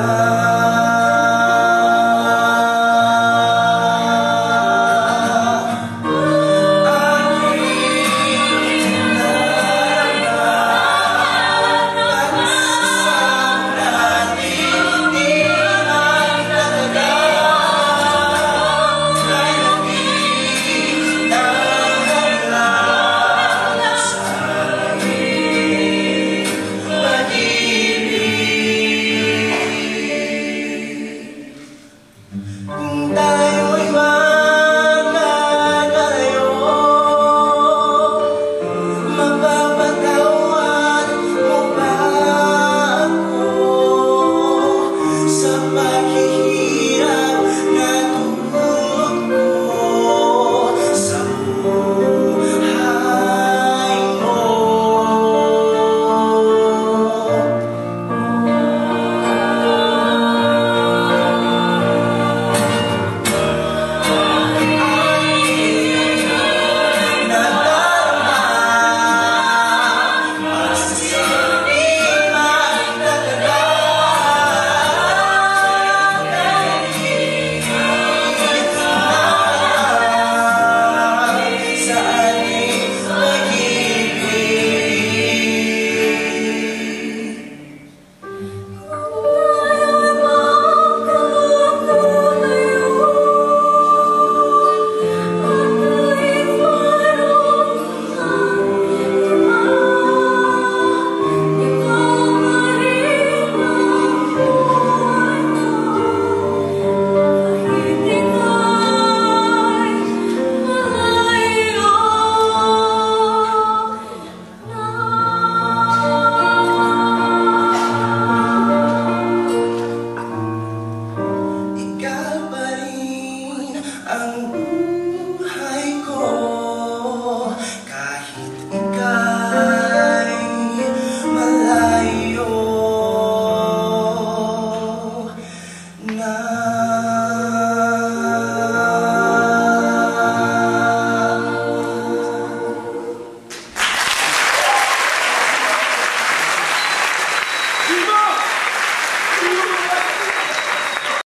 love. Somebody. الله